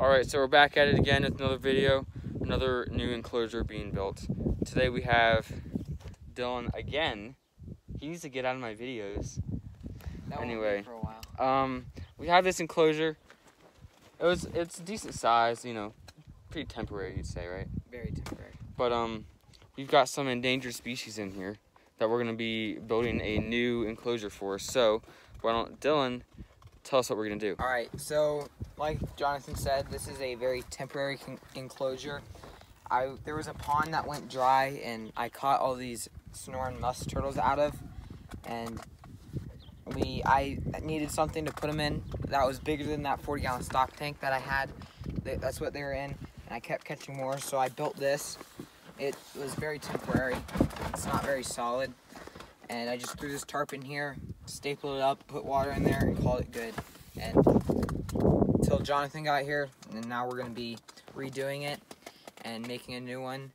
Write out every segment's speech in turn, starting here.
All right, so we're back at it again with another video, another new enclosure being built. Today we have Dylan again. He needs to get out of my videos. That Anyway. for a while. Um, we have this enclosure. It was it's a decent size, you know, pretty temporary, you'd say, right? Very temporary. But um, we've got some endangered species in here that we're gonna be building a new enclosure for. So, why don't Dylan tell us what we're gonna do? All right, so like Jonathan said, this is a very temporary enclosure. I there was a pond that went dry, and I caught all these Sonoran musk turtles out of, and we I needed something to put them in that was bigger than that 40 gallon stock tank that I had. That's what they were in, and I kept catching more, so I built this. It was very temporary. It's not very solid, and I just threw this tarp in here, stapled it up, put water in there, and call it good. And until Jonathan got here, and now we're gonna be redoing it and making a new one.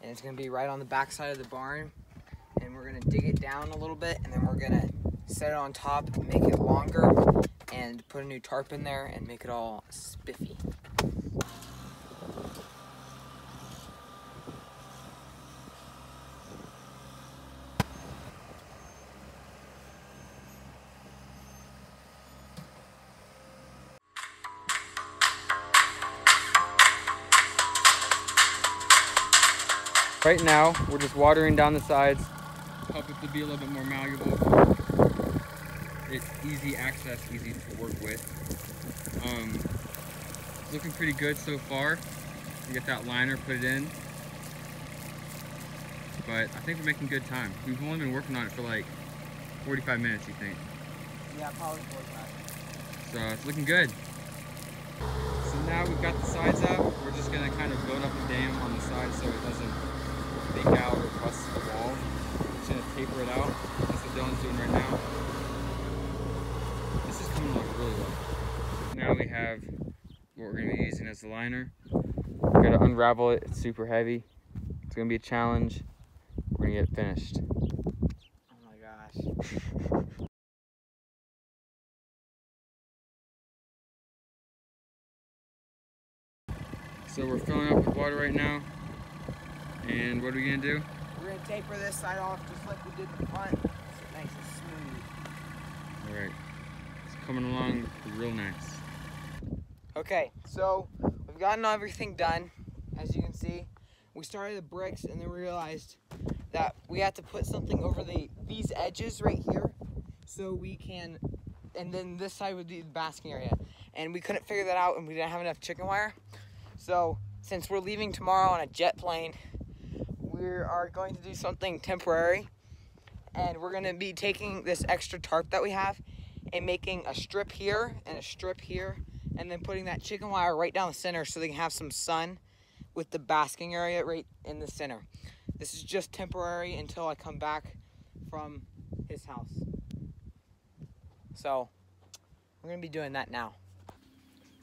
And it's gonna be right on the back side of the barn. And we're gonna dig it down a little bit, and then we're gonna set it on top, make it longer, and put a new tarp in there and make it all spiffy. Right now, we're just watering down the sides. Help it to be a little bit more malleable. It's easy access, easy to work with. Um, looking pretty good so far. We get that liner, put it in. But I think we're making good time. We've only been working on it for like 45 minutes, you think? Yeah, probably 45. So it's looking good. So now we've got the sides up. We're just gonna kind of build up a dam on the side so it doesn't leak out or bust the wall. Just gonna taper it out. That's what Dylan's doing right now. This is coming along really well. Now we have what we're gonna be using as the liner. We're gonna unravel it. It's super heavy. It's gonna be a challenge. We're gonna get it finished. Oh my gosh. So we're filling up with water right now. And what are we gonna do? We're gonna taper this side off just like we did the front. So it's nice and smooth. Alright. It's coming along real nice. Okay, so we've gotten everything done, as you can see. We started the bricks and then we realized that we had to put something over the these edges right here so we can and then this side would be the basking area. And we couldn't figure that out and we didn't have enough chicken wire. So since we're leaving tomorrow on a jet plane, we are going to do something temporary. And we're gonna be taking this extra tarp that we have and making a strip here and a strip here and then putting that chicken wire right down the center so they can have some sun with the basking area right in the center. This is just temporary until I come back from his house. So, we're going to be doing that now.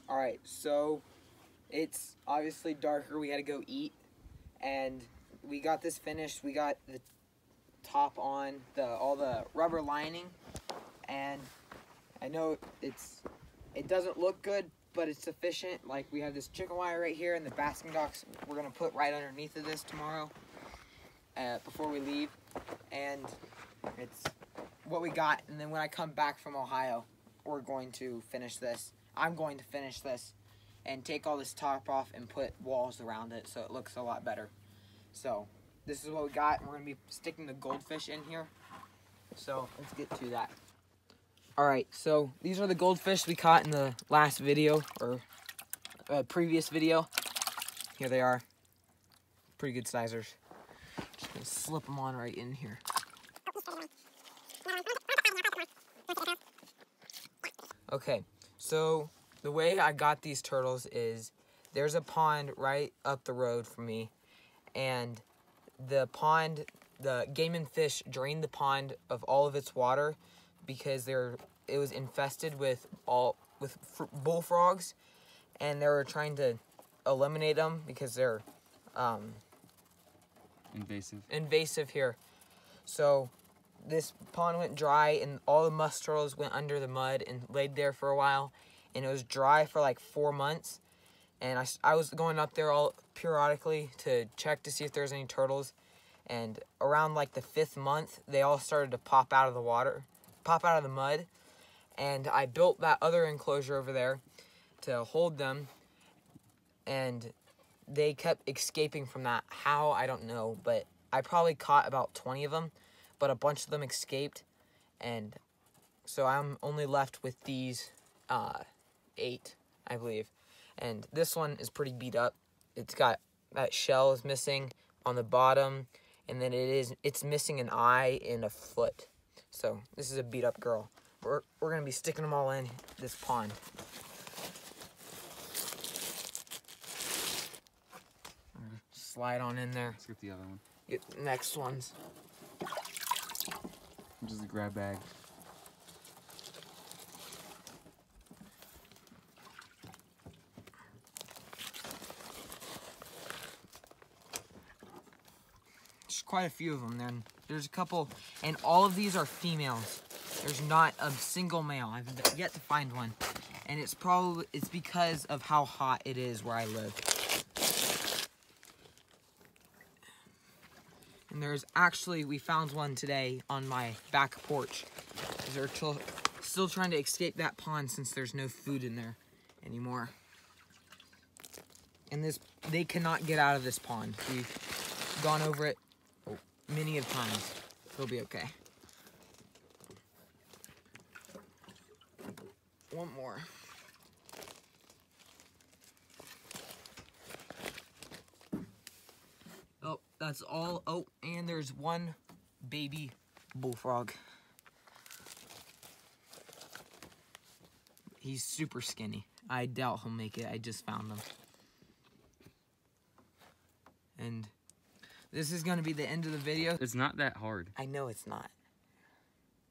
All right, so it's obviously darker. We had to go eat and we got this finished. We got the top on, the all the rubber lining and I know it's it doesn't look good, but it's sufficient. Like we have this chicken wire right here and the basking docks we're gonna put right underneath of this tomorrow uh, before we leave, and it's what we got. And then when I come back from Ohio, we're going to finish this. I'm going to finish this and take all this top off and put walls around it so it looks a lot better. So this is what we got. We're gonna be sticking the goldfish in here. So let's get to that. All right, so these are the goldfish we caught in the last video or uh, previous video. Here they are. Pretty good sizers. Just gonna slip them on right in here. Okay, so the way I got these turtles is there's a pond right up the road from me, and the pond, the game and fish drained the pond of all of its water because they're it was infested with all with fr- bullfrogs, and they were trying to eliminate them because they're um, Invasive. invasive here. So this pond went dry and all the musk turtles went under the mud and laid there for a while and it was dry for like four months and I, I was going up there all periodically to check to see if there's any turtles. And around like the fifth month, they all started to pop out of the water, pop out of the mud. And I built that other enclosure over there to hold them. And they kept escaping from that. How, I don't know. But I probably caught about 20 of them, but a bunch of them escaped. And so I'm only left with these uh, eight, I believe. And this one is pretty beat up. It's got that shell is missing on the bottom, and then it is it's missing an eye and a foot. So this is a beat up girl. We're we're gonna be sticking them all in this pond. Slide on in there. Let's get the other one. Get the next ones. Just a grab bag. Quite a few of them then. There's a couple, and all of these are females. There's not a single male. I've yet to find one. And it's probably, it's because of how hot it is where I live. And there's actually, we found one today on my back porch. They're still trying to escape that pond since there's no food in there anymore. And this, they cannot get out of this pond. We've gone over it many of times. He'll be okay. One more. Oh, that's all. Oh, and there's one baby bullfrog. He's super skinny. I doubt he'll make it. I just found him. And this is going to be the end of the video. It's not that hard. I know it's not.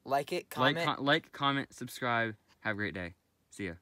Like it, comment. Like, co- like, comment, subscribe. Have a great day. See ya.